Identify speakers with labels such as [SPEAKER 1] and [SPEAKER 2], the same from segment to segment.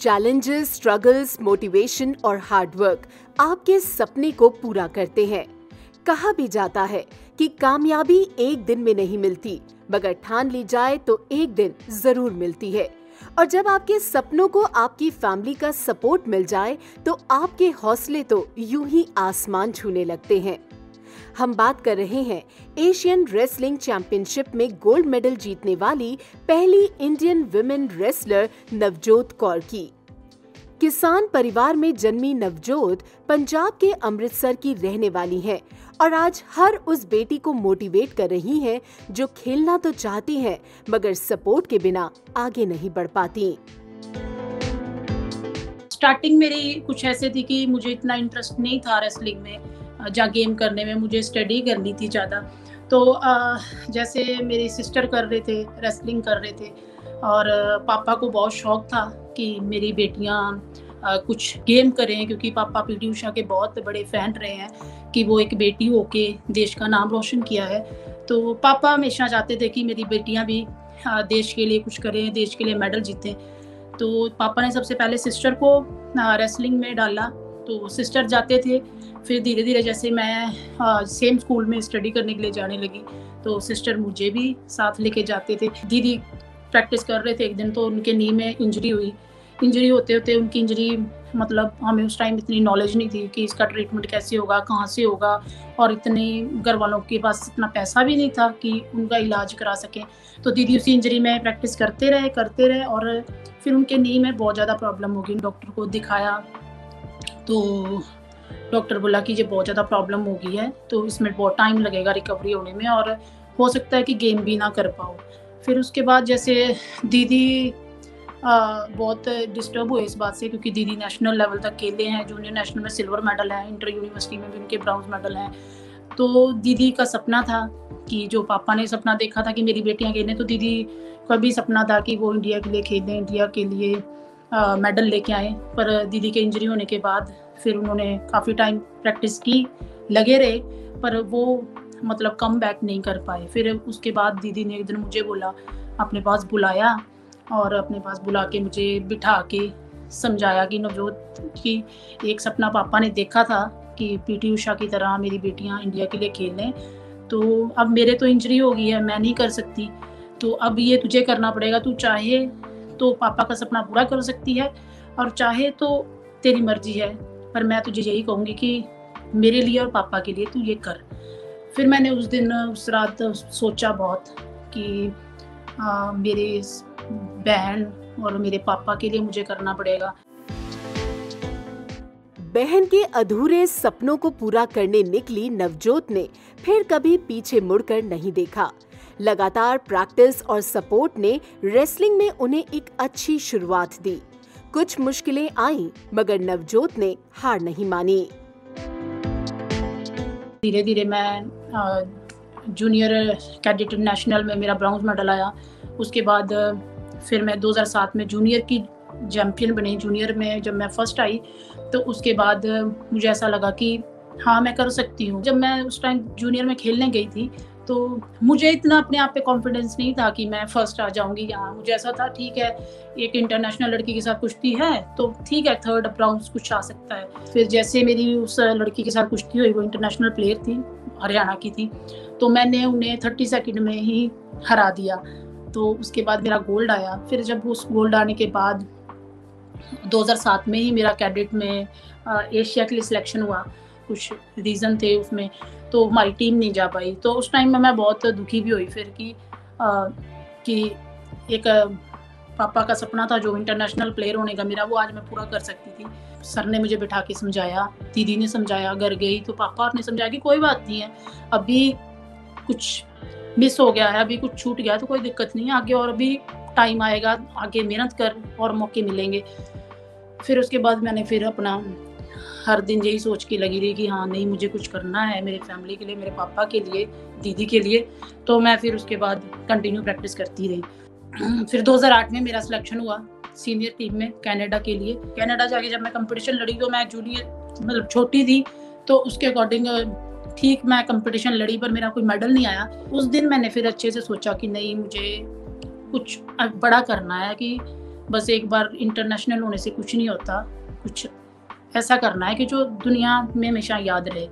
[SPEAKER 1] Challenges struggles motivation और hard work आपके सपने को पूरा करते हैं। कहा भी जाता है कि कामयाबी एक दिन में नहीं मिलती, मगर ठान ली जाए तो एक दिन ज़रूर मिलती है। और जब आपके सपनों को आपकी फैमिली का सपोर्ट मिल जाए तो आपके हौसले तो यूँ ही आसमान छूने लगते हैं। हम बात कर रहे हैं एशियन रेसलिंग चैंपियनशिप में गोल्ड मेडल जीतने वाली पहली Indian women wrestler Navjot Kaur की। किसान परिवार में जन्मी नवजोत पंजाब के अमृतसर की रहने वाली हैं और आज हर उस बेटी को मोटिवेट कर रही हैं जो खेलना तो चाहती हैं, मगर सपोर्ट के बिना आगे नहीं बढ़ पाती।
[SPEAKER 2] स्टार्टिंग मेरी कुछ ऐसे थी कि मुझे इतना इंटरेस्ट नहीं था रेसलिंग में। जा गेम करने में मुझे स्टडी करनी थी ज़्यादा। तो जैसे मेरी सिस्टर कर रहे थे रेसलिंग कर रहे थे, और पापा को बहुत शौक था कि मेरी बेटियाँ कुछ गेम करें, क्योंकि पापा पी टी उषा के बहुत बड़े फ़ैन रहे हैं कि वो एक बेटी होके देश का नाम रोशन किया है। तो पापा हमेशा चाहते थे कि मेरी बेटियाँ भी देश के लिए कुछ करें, देश के लिए मेडल जीतें। तो पापा ने सबसे पहले सिस्टर को रेसलिंग में डाला। तो सिस्टर जाते थे। फिर धीरे धीरे जैसे मैं सेम स्कूल में स्टडी करने के लिए जाने लगी तो सिस्टर मुझे भी साथ लेके जाते थे। दीदी प्रैक्टिस कर रहे थे एक दिन तो उनके नी में इंजरी हुई। इंजरी होते होते उनकी इंजरी मतलब हमें उस टाइम इतनी नॉलेज नहीं थी कि इसका ट्रीटमेंट कैसे होगा, कहाँ से होगा, और इतने घर वालों के पास इतना पैसा भी नहीं था कि उनका इलाज करा सकें। तो दीदी उसी इंजरी में प्रैक्टिस करते रहे करते रहे और फिर उनके नी में बहुत ज़्यादा प्रॉब्लम हो गई। डॉक्टर को दिखाया तो डॉक्टर बोला कि ये बहुत ज़्यादा प्रॉब्लम हो गई है तो इसमें बहुत टाइम लगेगा रिकवरी होने में और हो सकता है कि गेम भी ना कर पाओ फिर उसके बाद जैसे दीदी आ, बहुत डिस्टर्ब हुए इस बात से क्योंकि दीदी नेशनल लेवल तक खेले हैं जूनियर नेशनल में सिल्वर मेडल है इंटर यूनिवर्सिटी में भी उनके ब्राउन मेडल हैं। तो दीदी का सपना था कि जो पापा ने सपना देखा था कि मेरी बेटियाँ खेलें तो दीदी का भी सपना था कि वो इंडिया के लिए खेलें इंडिया के लिए मेडल लेके आए पर दीदी के इंजरी होने के बाद फिर उन्होंने काफ़ी टाइम प्रैक्टिस की, लगे रहे, पर वो मतलब कम बैक नहीं कर पाए। फिर उसके बाद दीदी ने एक दिन मुझे बोला, अपने पास बुलाया और अपने पास बुला के मुझे बिठा के समझाया कि नवजोत की एक सपना पापा ने देखा था कि पीटी उषा की तरह मेरी बेटियाँ इंडिया के लिए खेल खेलें तो अब मेरे तो इंजरी हो गई है, मैं नहीं कर सकती। तो अब ये तुझे करना पड़ेगा, तू चाहे तो पापा का सपना पूरा कर सकती है और चाहे तो तेरी मर्ज़ी है। पर मैं तुझे यही कहूँगी कि मेरे लिए और पापा के लिए तू ये कर। फिर मैंने उस दिन उस रात सोचा बहुत कि आ, मेरे बहन और मेरे पापा के लिए मुझे करना पड़ेगा।
[SPEAKER 1] बहन के अधूरे सपनों को पूरा करने निकली नवजोत ने फिर कभी पीछे मुड़कर नहीं देखा। लगातार प्रैक्टिस और सपोर्ट ने रेसलिंग में उन्हें एक अच्छी शुरुआत दी। कुछ मुश्किलें आई, मगर नवजोत ने हार नहीं मानी।
[SPEAKER 2] धीरे धीरे मैं जूनियर कैडेट नेशनल में मेरा ब्राउन मेडल आया। उसके बाद, फिर मैं 2007 में जूनियर की चैम्पियन बनी जूनियर में जब मैं फ़र्स्ट आई तो उसके बाद मुझे ऐसा लगा कि हाँ मैं कर सकती हूँ। जब मैं उस टाइम जूनियर में खेलने गई थी तो मुझे इतना अपने आप पे कॉन्फिडेंस नहीं था कि मैं फ़र्स्ट आ जाऊँगी। यहाँ मुझे ऐसा था, ठीक है, एक इंटरनेशनल लड़की के साथ कुश्ती है तो ठीक है थर्ड राउंड कुछ आ सकता है। फिर जैसे मेरी उस लड़की के साथ कुश्ती हुई, वो इंटरनेशनल प्लेयर थी, हरियाणा की थी तो मैंने उन्हें थर्टी सेकेंड में ही हरा दिया। तो उसके बाद मेरा गोल्ड आया। फिर जब उस गोल्ड आने के बाद 2007 में ही मेरा कैडेट में एशिया के लिए सिलेक्शन हुआ। कुछ रीज़न थे उसमें तो हमारी टीम नहीं जा पाई। तो उस टाइम में मैं बहुत दुखी भी हुई फिर कि आ, कि एक पापा का सपना था जो इंटरनेशनल प्लेयर होने का मेरा वो आज मैं पूरा कर सकती थी। सर ने मुझे बिठा के समझाया दीदी ने समझाया घर गई तो पापा ने समझाया कि कोई बात नहीं है अभी कुछ मिस हो गया है अभी कुछ छूट गया तो कोई दिक्कत नहीं है आगे और अभी टाइम आएगा आगे मेहनत कर और मौके मिलेंगे। फिर उसके बाद मैंने फिर अपना हर दिन यही सोच के लगी रही कि हाँ नहीं, मुझे कुछ करना है मेरे फैमिली के लिए, मेरे पापा के लिए, दीदी के लिए। तो मैं फिर उसके बाद कंटिन्यू प्रैक्टिस करती रही। फिर 2008 में मेरा सिलेक्शन हुआ सीनियर टीम में कनाडा के लिए। कनाडा जाके जब मैं कंपटीशन लड़ी तो मैं जूनियर मतलब छोटी थी तो उसके अकॉर्डिंग ठीक मैं कंपटीशन लड़ी, पर मेरा कोई मेडल नहीं आया। उस दिन मैंने फिर अच्छे से सोचा कि नहीं, मुझे कुछ बड़ा करना है कि बस एक बार इंटरनेशनल होने से कुछ नहीं होता, कुछ ऐसा करना है कि जो दुनिया में हमेशा याद रहे।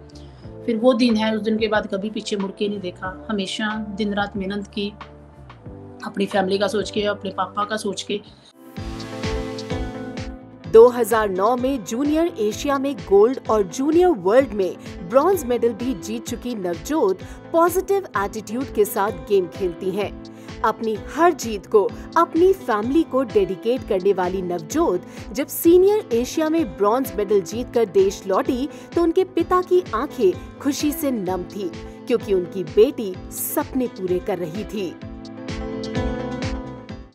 [SPEAKER 2] फिर वो दिन है, उस दिन के बाद कभी पीछे मुड़ के नहीं देखा। हमेशा दिन रात मेहनत की, अपनी फैमिली का सोच के, अपने पापा का सोच के।
[SPEAKER 1] 2009 में जूनियर एशिया में गोल्ड और जूनियर वर्ल्ड में ब्रॉन्ज मेडल भी जीत चुकी नवजोत पॉजिटिव एटीट्यूड के साथ गेम खेलती हैं। अपनी हर जीत को, अपनी फैमिली को डेडिकेट करने वाली नवजोत जब सीनियर एशिया में ब्रॉन्ज मेडल जीतकर देश लौटी तो उनके पिता की आँखें खुशी से नम थी, क्योंकि उनकी बेटी सपने पूरे कर रही थी।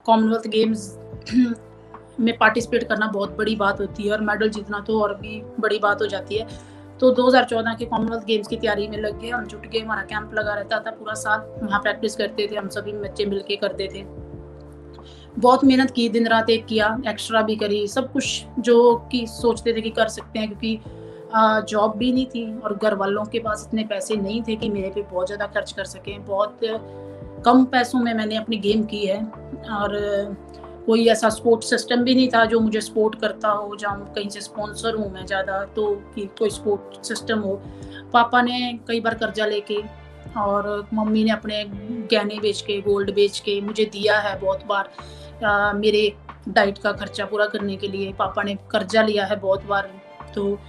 [SPEAKER 2] कॉमनवेल्थ गेम्स में पार्टिसिपेट करना बहुत बड़ी बात होती है और मेडल जीतना तो और भी बड़ी बात हो जाती है। तो 2014 के कॉमनवेल्थ गेम्स की तैयारी में लग गए हम जुट गए। हमारा कैंप लगा रहता था पूरा साल। वहाँ प्रैक्टिस करते थे। हम सभी बच्चे मिल के करते थे। बहुत मेहनत की, दिन रात एक किया एक्स्ट्रा भी करी। सब कुछ जो कि सोचते थे कि कर सकते हैं क्योंकि जॉब भी नहीं थी और घर वालों के पास इतने पैसे नहीं थे कि मेरे पे बहुत ज़्यादा खर्च कर सकें। बहुत कम पैसों में मैंने अपनी गेम की है और कोई ऐसा सपोर्ट सिस्टम भी नहीं था जो मुझे सपोर्ट करता हो जहाँ कहीं से स्पॉन्सर हूँ मैं ज़्यादा तो कि कोई सपोर्ट सिस्टम हो। पापा ने कई बार कर्जा लेके और मम्मी ने अपने गहने बेच के गोल्ड बेच के मुझे दिया है बहुत बार आ, मेरे डाइट का खर्चा पूरा करने के लिए। पापा ने कर्जा लिया है बहुत बार। तो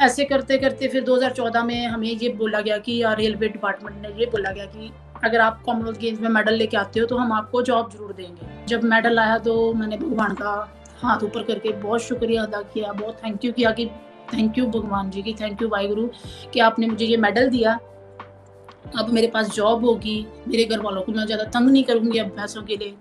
[SPEAKER 2] ऐसे करते करते फिर 2014 में हमें ये बोला गया कि रेलवे डिपार्टमेंट ने ये बोला गया कि अगर आप कॉमनवेल्थ गेम्स में मेडल लेके आते हो तो हम आपको जॉब ज़रूर देंगे। जब मेडल आया तो मैंने भगवान का हाथ ऊपर करके बहुत शुक्रिया अदा किया, बहुत थैंक यू किया कि थैंक यू भगवान जी की थैंक यू वाहिगुरु कि आपने मुझे ये मेडल दिया। अब मेरे पास जॉब होगी, मेरे घर वालों को मैं ज़्यादा तंग नहीं करूँगी अभ्यासों के लिए।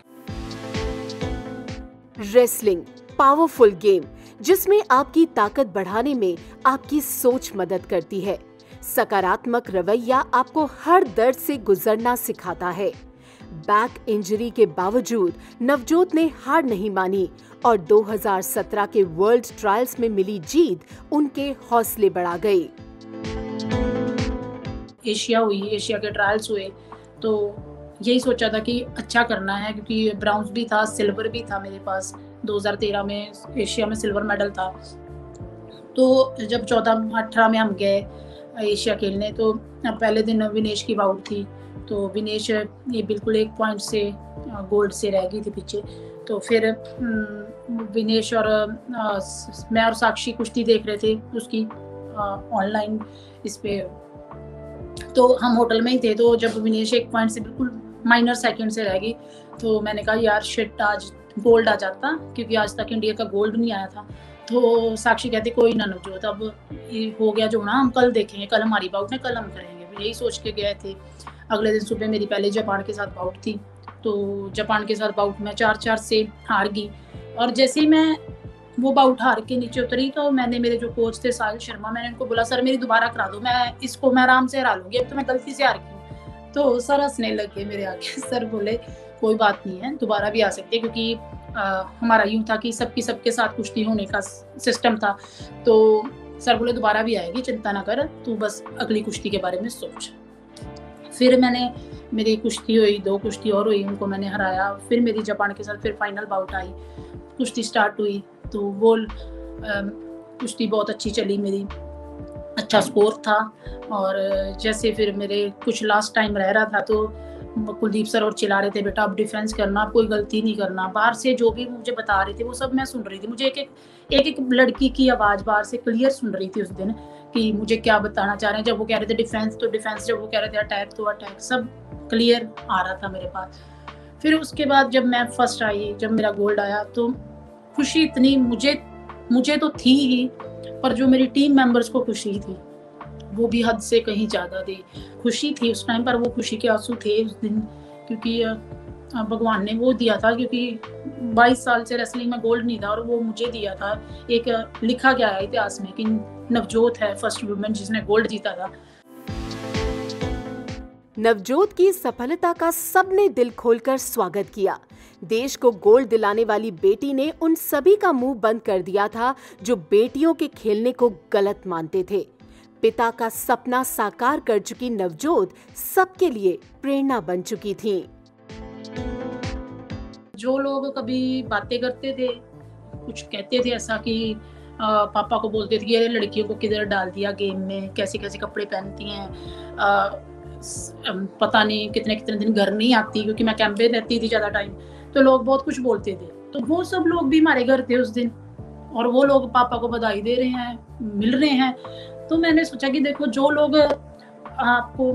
[SPEAKER 1] रेसलिंग पावरफुल गेम जिसमें आपकी ताकत बढ़ाने में आपकी सोच मदद करती है। सकारात्मक रवैया आपको हर दर्द से गुजरना सिखाता है। बैक इंजरी के बावजूद नवजोत ने हार नहीं मानी और 2017 के वर्ल्ड ट्रायल्स में मिली जीत उनके हौसले बढ़ा गई।
[SPEAKER 2] एशिया हुई, एशिया के ट्रायल्स हुए तो यही सोचा था कि अच्छा करना है क्योंकि ब्राउन्स भी था, सिल्वर भी था मेरे पास। 2013 में एशिया में सिल्वर मेडल था। तो जब चौदह, अठारह में हम गए एशिया खेलने तो पहले दिन विनेश की बाउट थी तो विनेश ये बिल्कुल एक पॉइंट से गोल्ड से रह गई थी पीछे। तो फिर विनेश और मैं और साक्षी कुश्ती देख रहे थे उसकी ऑनलाइन इस पे। तो हम होटल में ही थे तो जब विनेश एक पॉइंट से बिल्कुल माइनर सेकंड से रह गई तो मैंने कहा, यार शिट आज गोल्ड आ जाता, क्योंकि आज तक इंडिया का गोल्ड नहीं आया था। तो साक्षी कहते, कोई ना नवजोत, अब हो गया जो ना, हम कल देखेंगे, कल हमारी बाउट है, कल हम करेंगे। यही सोच के गए थे। अगले दिन सुबह मेरी पहले जापान के साथ बाउट थी तो जापान के साथ बाउट में चार चार से हार गई। और जैसे ही मैं वो बाउट हार के नीचे उतरी तो मैंने, मेरे जो कोच थे, साहिल शर्मा, मैंने उनको बोला, सर, मेरी दोबारा करा दो, मैं इसको, मैं आराम से हरा लूँगी, अब तो मैं गलती से हार गई। तो सर हंसने लगे मेरे आगे। सर बोले, कोई बात नहीं है, दोबारा भी आ सकती है, क्योंकि आ, हमारा यूँ था कि सबकी सबके साथ कुश्ती होने का सिस्टम था। तो सर बोले दोबारा भी आएगी चिंता ना कर तू बस अगली कुश्ती के बारे में सोच। फिर मैंने मेरी कुश्ती हुई दो कुश्ती और हुई उनको मैंने हराया। फिर मेरी जापान के साथ फिर फाइनल बाउट आई। कुश्ती स्टार्ट हुई तो वो कुश्ती बहुत अच्छी चली मेरी। अच्छा स्कोर था और जैसे फिर मेरे कुछ लास्ट टाइम रह रहा था तो कुलदीप सर और चिल्ला रहे थे, बेटा, अब डिफेंस करना आप कोई गलती नहीं करना। बाहर से जो भी मुझे बता रहे थे, वो सब मैं सुन रही थी। मुझे एक एक एक एक लड़की की आवाज़ बाहर से क्लियर सुन रही थी उस दिन कि मुझे क्या बताना चाह रहे हैं। जब वो कह रहे थे, डिफेंस तो डिफेंस, जब वो कह रहे थे, अटैक तो अटैक, सब क्लियर आ रहा था मेरे पास। फिर उसके बाद जब मैं फ़र्स्ट आई, जब मेरा गोल्ड आया तो खुशी इतनी, मुझे मुझे तो थी ही, पर जो मेरी टीम मेंबर्स को खुशी थी वो भी हद से कहीं ज़्यादा थी खुशी थी उस टाइम पर, वो खुशी के आँसू थे उस दिन, क्योंकि भगवान ने वो दिया था, क्योंकि 22 साल से रेसलिंग में गोल्ड नहीं था और वो मुझे दिया था। एक लिखा गया है इतिहास में कि नवजोत है फ़र्स्ट वुमेन जिसने गोल्ड जीता था।
[SPEAKER 1] नवजोत की सफलता का सबने दिल खोलकर स्वागत किया। देश को गोल्ड दिलाने वाली बेटी ने उन सभी का मुँह बंद कर दिया था जो बेटियों के खेलने को गलत मानते थे। पिता का सपना साकार कर चुकी नवजोत सबके लिए प्रेरणा बन चुकी थी।
[SPEAKER 2] जो लोग कभी बातें करते थे कुछ कहते थे ऐसा कि आ, पापा को बोलते थे ये लड़कियों को किधर डाल दिया गेम में? कैसे कैसे कपड़े पहनती हैं? पता नहीं कितने कितने दिन घर नहीं आती क्योंकि मैं कैंप रहती थी ज़्यादा टाइम। तो लोग बहुत कुछ बोलते थे। तो वो सब लोग भी हमारे घर थे उस दिन। और वो लोग पापा को बधाई दे रहे हैं मिल रहे हैं। तो मैंने सोचा कि देखो, जो लोग आपको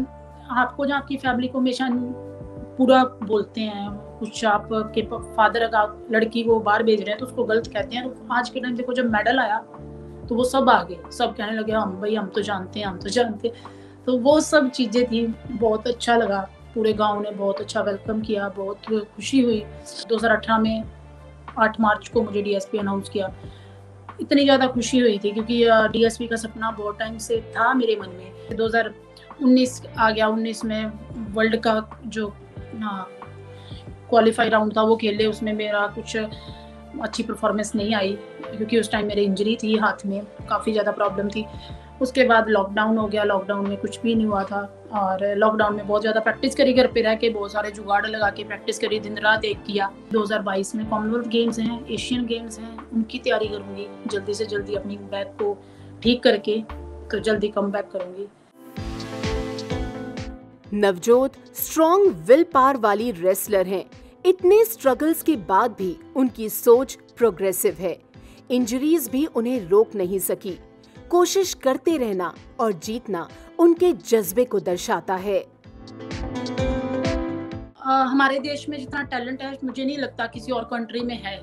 [SPEAKER 2] आपको जो आपकी फैमिली को हमेशा पूरा बोलते हैं, कुछ आप के फादर अगर लड़की को बाहर भेज रहे हैं तो उसको गलत कहते हैं। तो आज के टाइम देखो, जब मेडल आया तो वो सब आ गए। सब कहने लगे, हम भाई, हम तो जानते हैं, हम तो जानते तो वो सब चीज़ें थी, बहुत अच्छा लगा। पूरे गाँव ने बहुत अच्छा वेलकम किया, बहुत खुशी हुई। 2018 में 8 मार्च को मुझे डीएसपी अनाउंस किया। इतनी ज़्यादा खुशी हुई थी क्योंकि डीएसपी का सपना बहुत टाइम से था मेरे मन में। 2019 आ गया 19 में वर्ल्ड का जो क्वालिफाई राउंड था, वो खेले, उसमें मेरा कुछ अच्छी परफॉर्मेंस नहीं आई, क्योंकि उस टाइम मेरी इंजरी थी हाथ में, काफ़ी ज़्यादा प्रॉब्लम थी। उसके बाद लॉकडाउन हो गया लॉकडाउन में कुछ भी नहीं हुआ था। और लॉकडाउन में बहुत ज़्यादा प्रैक्टिस करी घर पे रह के, बहुत सारे जुगाड़ लगा के प्रैक्टिस करी, दिन रात एक किया। 2022 में कॉमनवेल्थ गेम्स हैं एशियन गेम्स हैं, उनकी तैयारी करूँगी, जल्दी से जल्दी अपनी बैक को ठीक करके तो जल्दी कम बैक करूँगी।
[SPEAKER 1] नवजोत स्ट्रॉन्ग विल पार वाली रेसलर हैं। इतने स्ट्रगल्स के बाद भी उनकी सोच प्रोग्रेसिव है। इंजरीज भी उन्हें रोक नहीं सकी। कोशिश करते रहना और जीतना उनके जज्बे को दर्शाता है।
[SPEAKER 2] आ, हमारे देश में जितना टैलेंट है मुझे नहीं लगता किसी और कंट्री में है।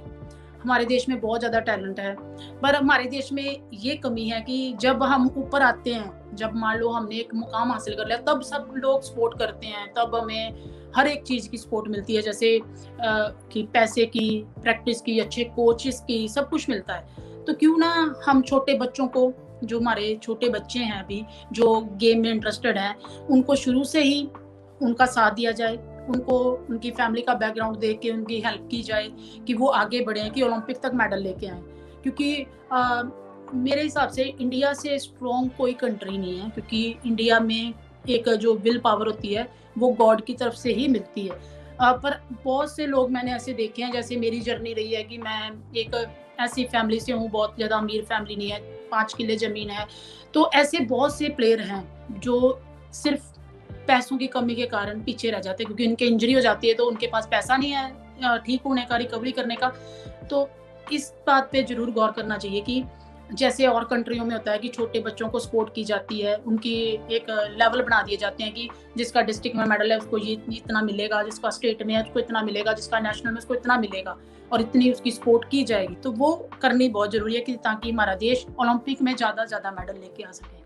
[SPEAKER 2] हमारे देश में बहुत ज़्यादा टैलेंट है। पर हमारे देश में ये कमी है कि जब हम ऊपर आते हैं जब मान लो हमने एक मुकाम हासिल कर लिया तब सब लोग सपोर्ट करते हैं तब हमें हर एक चीज़ की सपोर्ट मिलती है जैसे कि पैसे की प्रैक्टिस की अच्छे कोचेस की सब कुछ मिलता है। तो क्यों ना हम छोटे बच्चों को जो हमारे छोटे बच्चे हैं अभी जो गेम में इंटरेस्टेड हैं उनको शुरू से ही उनका साथ दिया जाए उनको उनकी फैमिली का बैकग्राउंड देख के उनकी हेल्प की जाए कि वो आगे बढ़े कि ओलंपिक तक मेडल लेके आए। क्योंकि आ, मेरे हिसाब से इंडिया से स्ट्रॉन्ग कोई कंट्री नहीं है क्योंकि इंडिया में एक, जो विल पावर होती है, वो गॉड की तरफ़ से ही मिलती है। पर बहुत से लोग मैंने ऐसे देखे हैं, जैसे मेरी जर्नी रही है कि मैं एक ऐसी फैमिली से हूँ, बहुत ज़्यादा अमीर फैमिली नहीं है, पाँच किले ज़मीन है। तो ऐसे बहुत से प्लेयर हैं, जो सिर्फ़ पैसों की कमी के कारण पीछे रह जाते हैं, क्योंकि उनके इंजरी हो जाती है तो उनके पास पैसा नहीं है ठीक होने का रिकवरी करने का। तो इस बात पे ज़रूर गौर करना चाहिए कि जैसे और कंट्रियों में होता है कि छोटे बच्चों को सपोर्ट की जाती है, उनकी एक लेवल बना दिए जाते हैं कि जिसका डिस्ट्रिक्ट में मेडल है, उसको ये इतना मिलेगा, जिसका स्टेट में है, उसको इतना मिलेगा, जिसका नेशनल में उसको इतना मिलेगा और इतनी उसकी सपोर्ट की जाएगी। तो वो करनी बहुत ज़रूरी है कि ताकि हमारा देश ओलंपिक में ज़्यादा से ज़्यादा मेडल लेके आ सके।